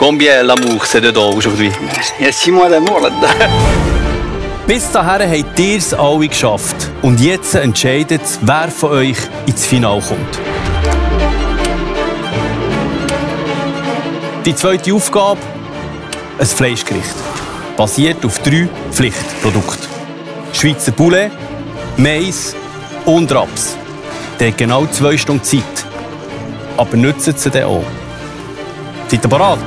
Combien l'amour c'est dedans aujourd'hui Il y a six mois d'amour là-dedans. Bis dahin habt ihr es alle geschafft. Und jetzt entscheidet wer von euch ins Finale kommt. Die zweite Aufgabe: ein Fleischgericht. Basiert auf drei Pflichtprodukten: Schweizer Poulet, Mais und Raps. Der hat genau zwei Stunden Zeit. Aber nützen sie den auch. Seid ihr bereit?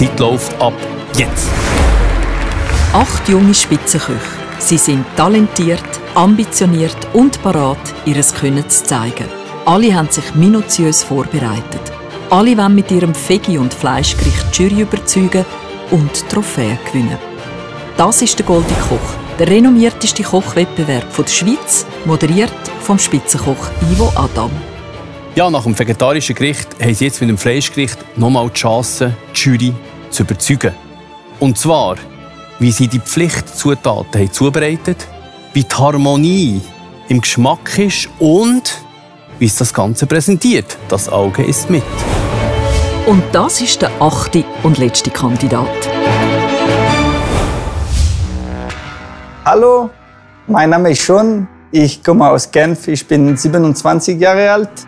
Zeit läuft ab jetzt. Acht junge Spitzenköche. Sie sind talentiert, ambitioniert und parat, ihr Können zu zeigen. Alle haben sich minutiös vorbereitet. Alle wollen mit ihrem Veggie- und Fleischgericht die Jury überzeugen und Trophäen gewinnen. Das ist der Goldi Koch, der renommierteste Kochwettbewerb der Schweiz, moderiert vom Spitzenkoch Ivo Adam. Ja, nach dem vegetarischen Gericht haben sie jetzt mit dem Fleischgericht nochmal die Chance, die Jury zu überzeugen. Und zwar, wie sie die Pflichtzutaten haben zubereitet, wie die Harmonie im Geschmack ist und wie es das Ganze präsentiert. Das Auge ist mit. Und das ist der achte und letzte Kandidat. Hallo, mein Name ist Sean. Ich komme aus Genf. Ich bin 27 Jahre alt.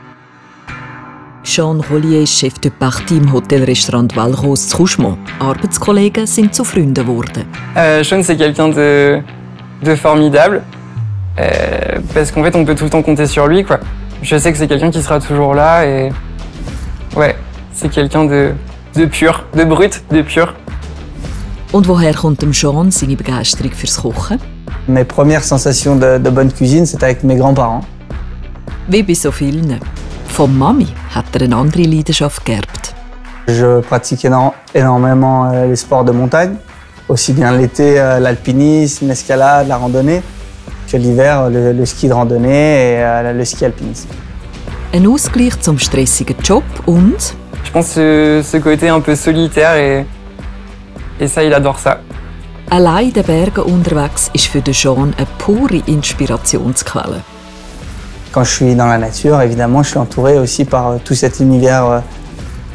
Jean Rollier ist Chef de Partie im Hotelrestaurant Valrose zu Couchemont. Arbeitskollegen sind zu Freunden geworden. Euh, Sean, c'est quelqu'un de, de formidable. Euh, parce qu'en fait, on peut tout le temps compter sur lui. Quoi. Je sais que c'est quelqu'un qui sera toujours là. Et ouais, c'est quelqu'un de, de pur, de brut, de pur. Und woher kommt dem Jean seine Begeisterung fürs Kochen? Mes premières sensations de, de bonne cuisine, c'était avec mes grands-parents. Wie bei so vielen. Von Mami hat er eine andere Leidenschaft geerbt. Je pratique éno- énormément euh, les sports de montagne, aussi bien l'été euh, l'alpinisme, l'escalade, la randonnée, que l'hiver le, le ski de randonnée et euh, le ski alpinisme. Ein Ausgleich zum stressigen Job und Je pense ce, ce côté un peu solitaire et, et ça, il adore ça. allein in den Bergen unterwegs ist für den Jean eine pure Inspirationsquelle. Quand je suis dans la nature, évidemment, je suis entouré aussi par euh, tout cet univers euh,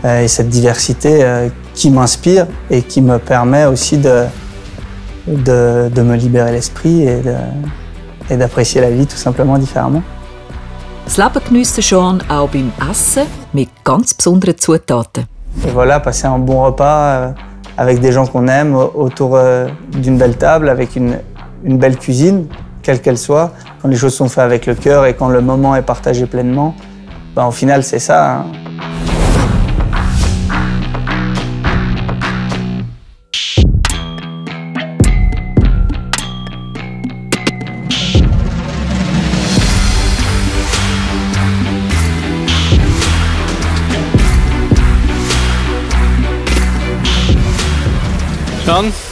euh, et cette diversité qui m'inspire et qui me permet aussi de, de, de me libérer l'esprit et d'apprécier la vie tout simplement différemment. Das Leben genießt Jean auch beim Essen mit ganz besonderen Zutaten. Et voilà, passer un bon repas avec des gens qu'on aime au- autour d'une belle table, avec une, une belle cuisine, quelle qu'elle soit. Quand les choses sont faites avec le cœur et quand le moment est partagé pleinement, ben, au final, c'est ça. hein.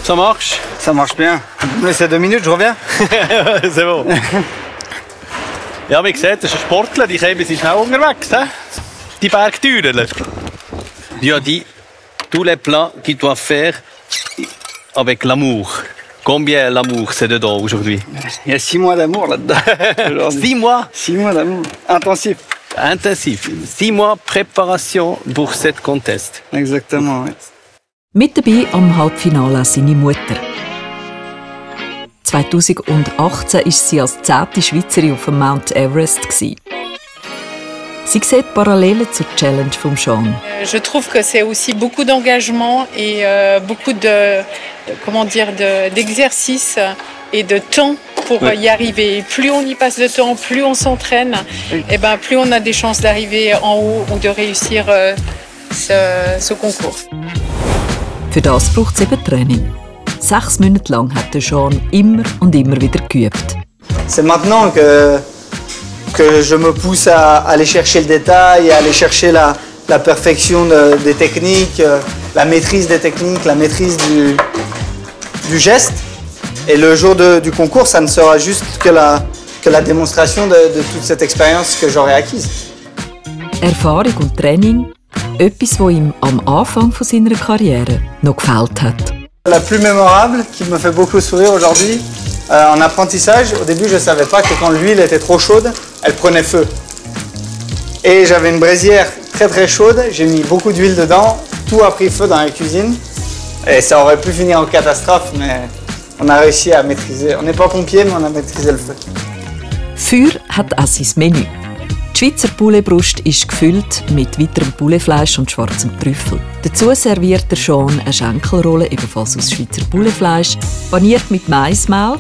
Ça marche? Ça marche bien. Mais c'est deux minutes, je reviens. C'est bon. Ja, wie gesagt, das ist ein Sportler, die Käbe sind schnell unterwegs. He? Die Bergteurer. Ja, die, tous les plats qu'ils doivent faire avec l'amour. Combien l'amour c'est dedans aujourd'hui Il y a six mois d'amour là-dedans. Six mois Six mois d'amour intensif. intensif. Six mois préparation pour cette contest. Exactement. ouais. Mit dabei am Halbfinale seine Mutter. 2018 war sie als zehnte Schweizerin auf dem Mount Everest. gewesen. Sie sieht Parallelen zur Challenge von Jean. Je trouve que c'est aussi beaucoup d'engagement et euh, beaucoup de, de- comment dire de- d'exercice et de temps pour Ouais. y arriver. Et plus on y passe de temps, plus on s'entraîne, et ben plus on a des chances d'arriver en haut ou de réussir euh, ce, ce concours. Für das braucht es eben Training. Sechs Monate lang hat Jean immer und immer wieder geübt. C'est maintenant que, que je me pousse à aller chercher le détail, à aller chercher la, la perfection de- des techniques, euh, la maîtrise des techniques, la maîtrise du, du geste. Et le jour de- du concours, ça ne sera juste que la, que la démonstration de, de toute cette expérience que j'aurai acquise. Erfahrung und Training, etwas, was ihm am Anfang von seiner Karriere noch gefehlt hat. La plus mémorable, qui me fait beaucoup sourire aujourd'hui, euh, en apprentissage, au début je ne savais pas que quand l'huile était trop chaude, elle prenait feu. Et j'avais une braisière très très chaude, j'ai mis beaucoup d'huile dedans, tout a pris feu dans la cuisine. Et ça aurait pu finir en catastrophe, mais on a réussi à maîtriser. On n'est pas pompier, mais on a maîtrisé le feu. Feuer hat sein Menü. Die Schweizer Pouletbrust ist gefüllt mit weiterem Pouletfleisch und schwarzem Trüffel. Dazu serviert der Sean eine Schenkelrolle, ebenfalls aus Schweizer Pouletfleisch, paniert mit Maismehl,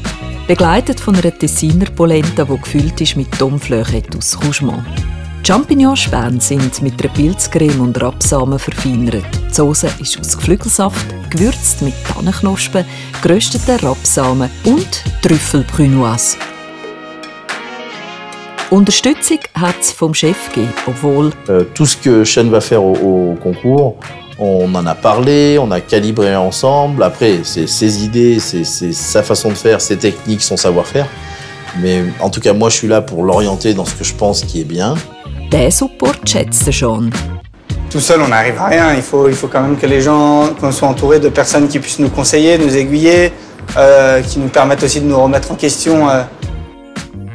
begleitet von einer Tessiner Polenta, die gefüllt ist mit Domflöchet aus. Die Champignonspäne sind mit einer Pilzcreme und Rapsamen verfeinert. Die Soße ist aus Geflügelsaft, gewürzt mit Tannenknospen, gerösteten Rapsamen und Trüffel brunoise. Unterstützung hat es vom Chef gegeben, obwohl Euh, tout ce que Chen va faire au, au concours, on en a parlé, on a calibré ensemble. Après, c'est ses idées, c'est c'est sa façon de faire, ses techniques, son savoir-faire. Mais en tout cas, moi, je suis là pour l'orienter dans ce que je pense qui est bien. der Support schätzt er schon. Tout seul, on n'arrive à rien. Il faut, il faut quand même que les gens, qu'on soit entouré de personnes qui puissent nous conseiller, nous aiguiller, euh, qui nous permettent aussi de nous remettre en question. Euh,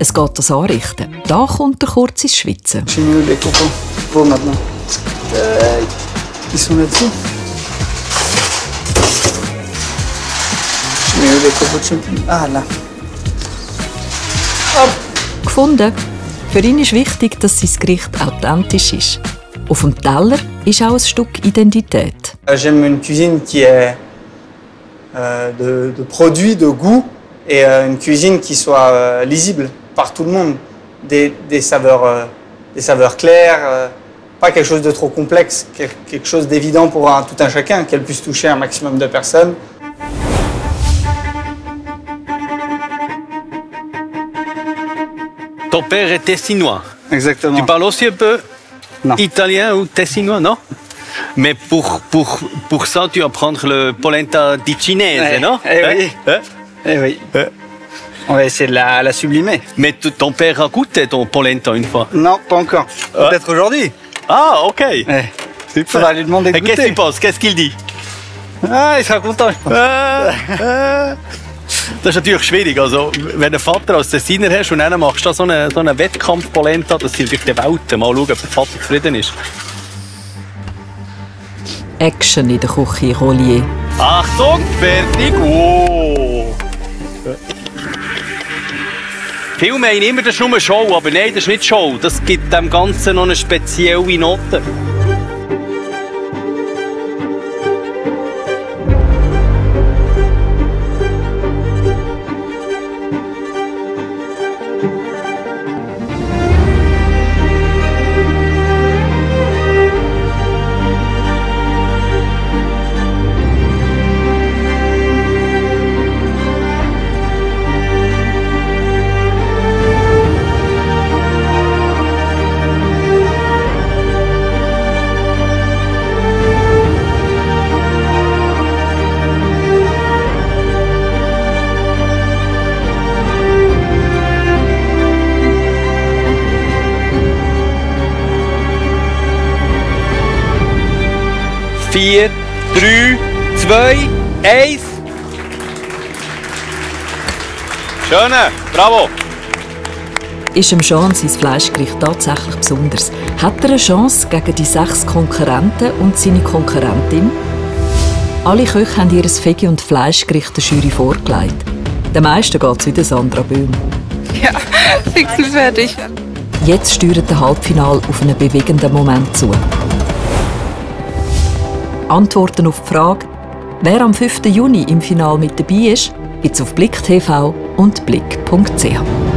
Es geht das Anrichten. Da kommt er kurz ins Schwitzen. Gefunden. Für ihn ist wichtig, dass sein Gericht authentisch ist. Auf dem Teller ist auch ein Stück Identität. Euh, J'aime une cuisine qui est euh, de, de produits, de goût, et euh, une cuisine soit euh, lisible par tout le monde. Des, des saveurs, euh, des saveurs claires, euh, pas quelque chose de trop complexe, quel- quelque chose d'évident pour un- tout un chacun, qu'elle puisse toucher un maximum de personnes. Ton père est tessinois. Exactement. Tu parles aussi un peu Non. italien ou tessinois, non? Mais pour, pour, pour ça, tu vas prendre le polenta di cinese, Ouais. non? Eh Hein oui. Hein Eh oui. On va essayer de la, la sublimer. Mais ton père a goûté ton polenta une fois. Non, pas encore. Peut-être aujourd'hui. Ah, ok. Ouais. Super. Faudra lui demander de Et qu'est-ce qu'il pense Qu'est-ce qu'il dit Ah, il sera content, je pense. Ah, ah. Das ist natürlich schwierig. Also, wenn du einen Vater als Designer hast und dann machst du so einen, so einen Wettkampf-Polenta, das sind natürlich die Welten. Mal schauen, ob der Vater zufrieden ist. Action in der Küche Collier. Achtung, fertig. Oh. Viele meinen immer, das ist nur eine Show, aber nein, das ist nicht Show. Das gibt dem Ganzen noch eine spezielle Note. Vier, drei, zwei, eins. Schöne, bravo. Ist dem Jean sein Fleischgericht tatsächlich besonders? Hat er eine Chance gegen die sechs Konkurrenten und seine Konkurrentin? Alle Köche haben ihr Veggie- und Fleischgericht der Jury vorgelegt. Den meisten geht es wie der Sandra Böhm. Fix und fertig. Jetzt steuert der Halbfinal auf einen bewegenden Moment zu. Antworten auf die Frage, wer am 5. Juni im Finale mit dabei ist, gibt es auf Blick TV und blick.ch.